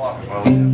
you